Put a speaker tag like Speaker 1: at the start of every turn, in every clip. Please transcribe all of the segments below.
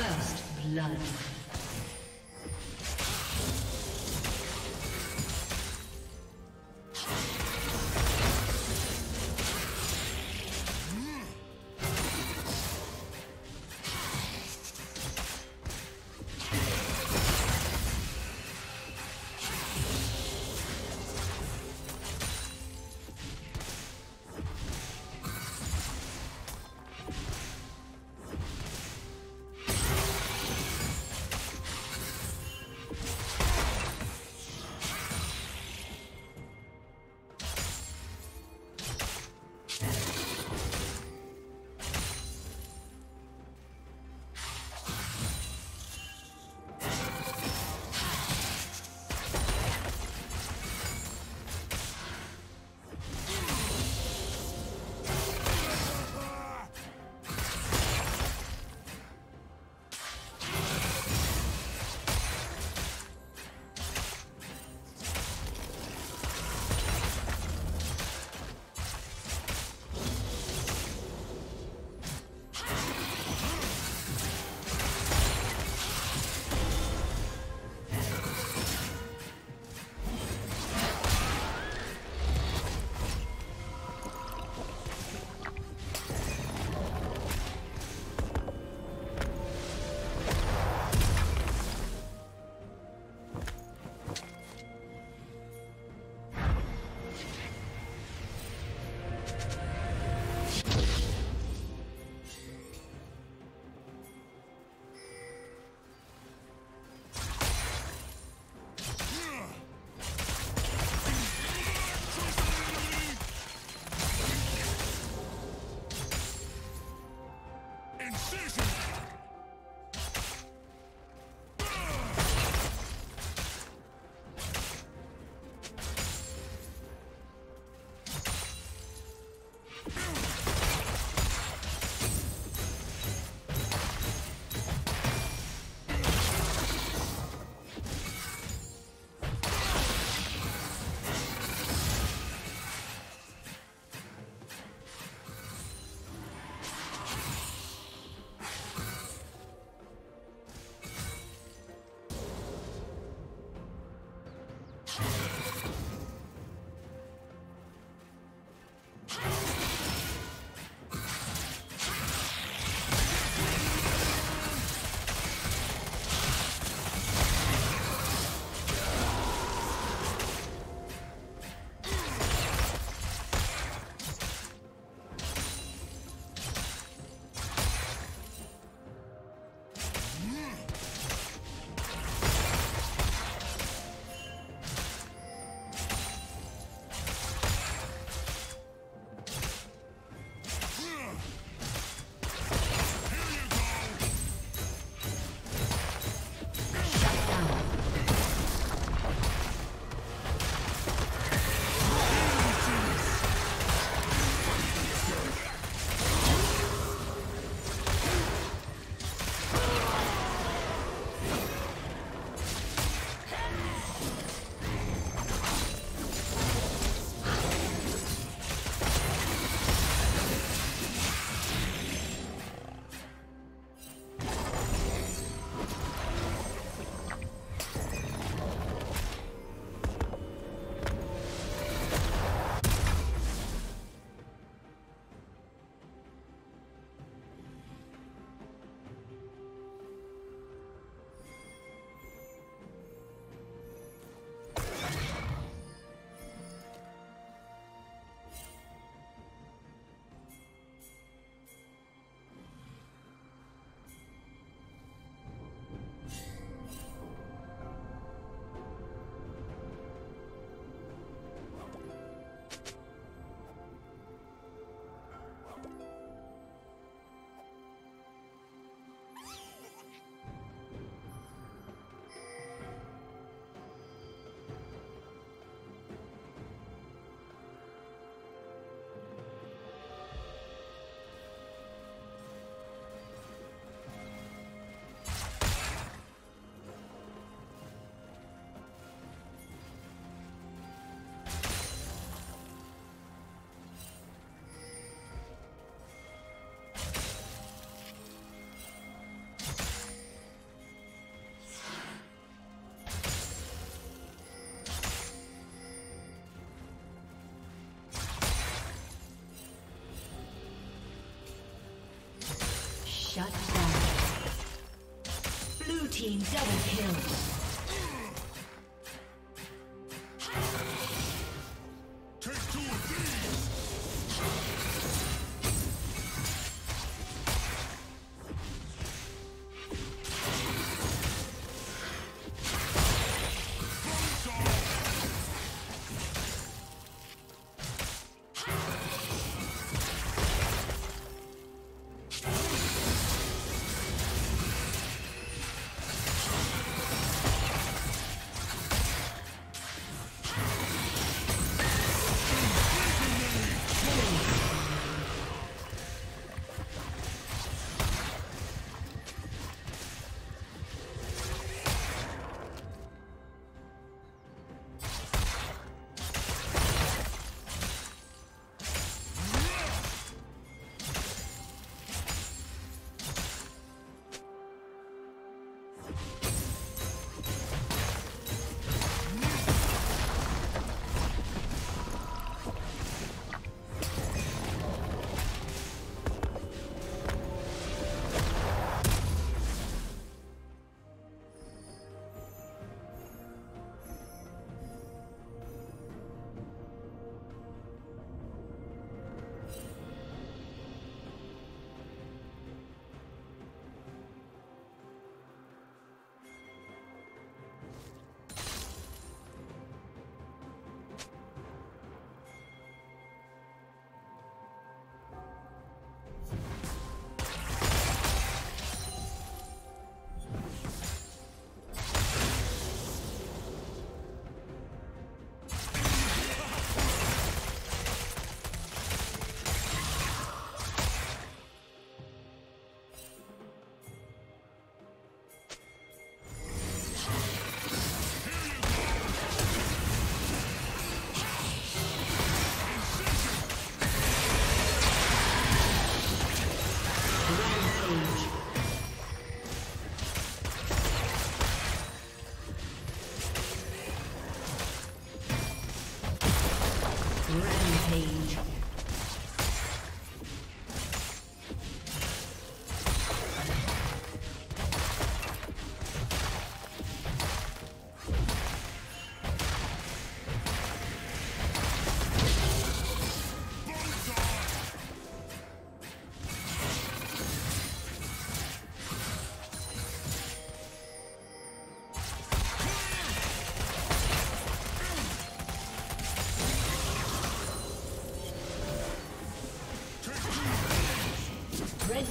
Speaker 1: First blood. Team double kill.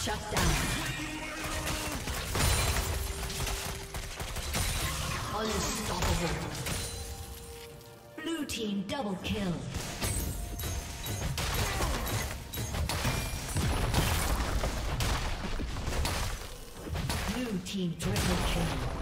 Speaker 1: Shut down. Unstoppable. Blue team double kill. Blue team triple kill.